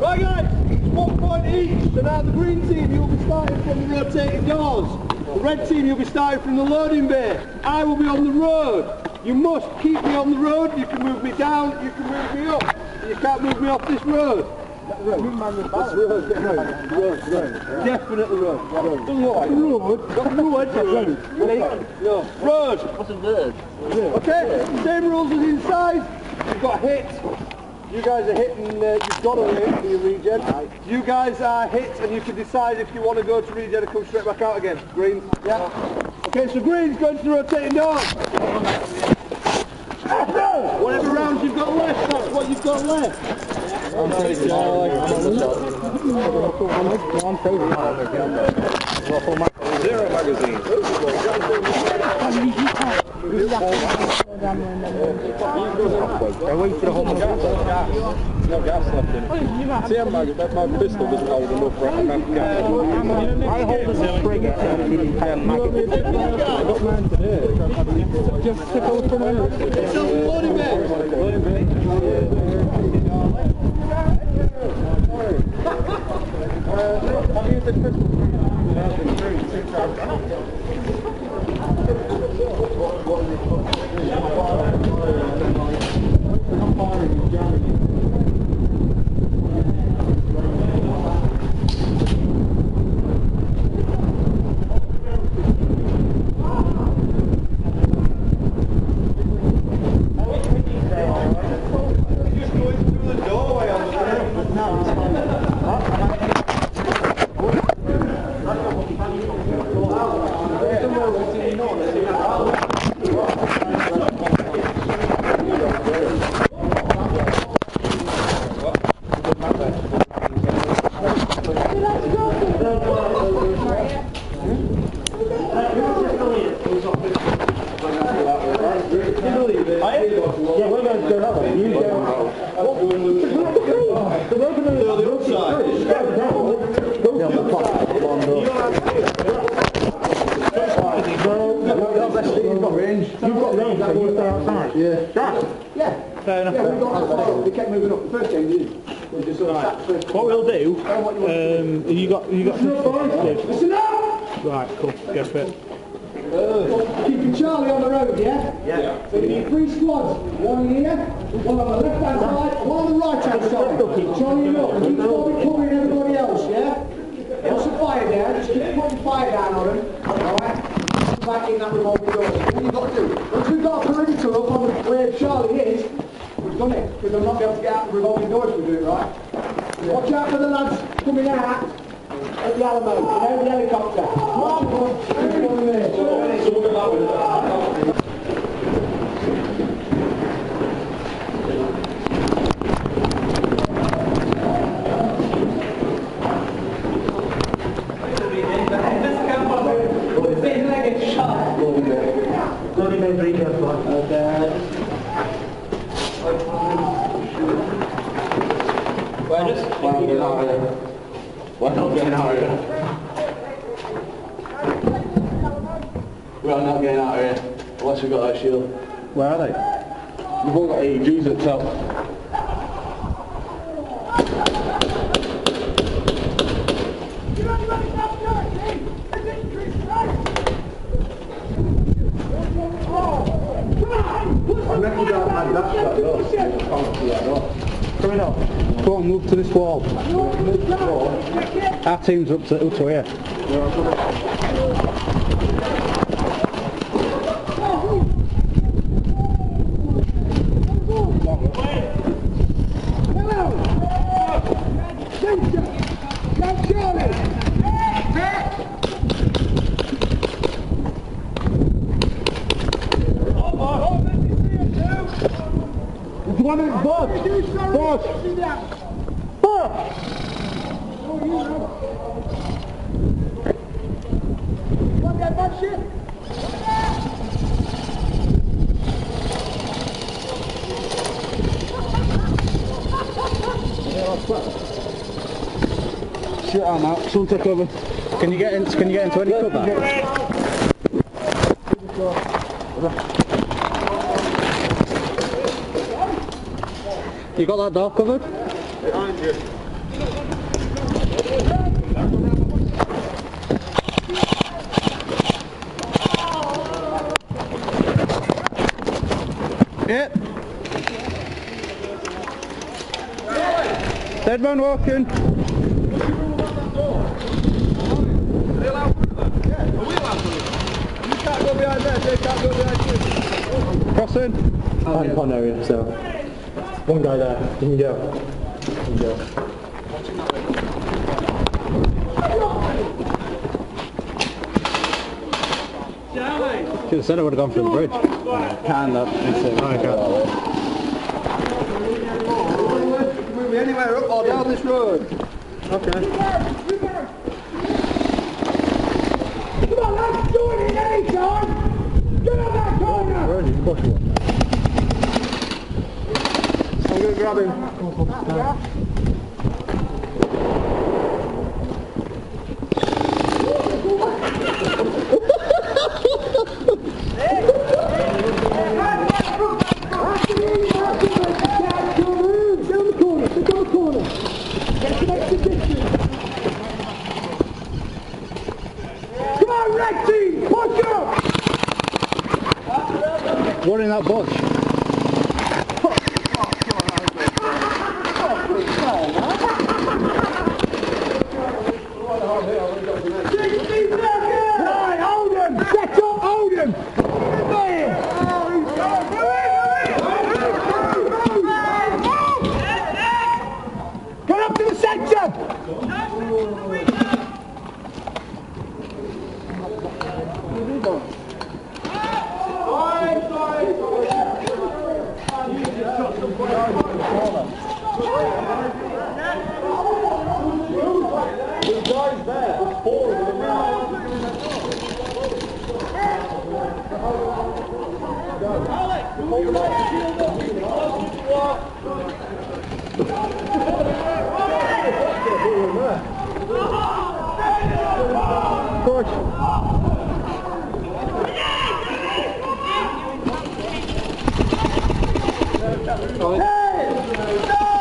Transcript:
Right guys, one point each. So now the green team, you'll be starting from the rotating doors. The red team, you'll be starting from the loading bay. I will be on the road. You must keep me on the road. You can move me down, you can move me up. You can't move me off this road. Road. Definitely road. Road. Road. Road. No. Road. Road. What's a bird? Okay, same rules as inside. You've got hit. You guys are hitting, uh, you've got to hit for your regen. You guys are hit and you can decide if you want to go to regen or come straight back out again. Green? Yeah. Okay, so green's going to the rotating door. Whatever rounds you've got left, that's what you've got left. Zero magazine. I wait for the whole No gas left in it. See, my, my pistol doesn't hold enough for gas. I hold the spring and I am maggot. I got mine today. Just stick over from there. It's on the loading bay. Just Yeah, we're going to go that way. You go. So the upside. You've got range, so you stay outside. Yeah. Fair enough. They kept moving up. The first game did. They just sort of sat first. What we'll do, um, you got, you got some Listen up! Right, cool, go for it. Keeping Charlie on the road, yeah? Yeah. So you need three squads. One here, one on the left hand side, one on the right hand side. Keep Charlie up. Keep Bobby covering everybody else, yeah? Put some fire down, just keep putting fire down on them. Alright? Back in that revolving door. So what you got to do? Once we've got a perimeter up on the where Charlie is, we've done it. Because I'm not going to be able to get out the revolving door if we do it right. Watch out for the lads coming out at the Alamo, you know, the helicopter. Watch out for them Why just? Why not get out of here? Why not getting out of here? We are not getting out of here unless we've got that shield. Where are they? We've all got AEGs at top. I meant you don't have that shot, though. Can't see that, though. Coming up. Go on, move to this wall. Our team's up to, up to here. One of Bob! Bob! Come on, bad shit. I'm out. Someone take over. Can you get in, can you get into any cover? You got that door covered? Behind you. Yeah. Dead man walking. You can't go behind there, they can't go behind you. Crossing. I'm in pond area, so one guy there. You can go. You can go. Should have said I would have gone for the bridge. Can that? Okay. Move me anywhere up or down this road. Okay. Come on, let's do it in any time. Get on that corner. Where is he? Bush one. I'm going to grab him. Down the corner, down the corner. Get some extra distance. Come on, Rexy, push One in that bush. Coach. Hey!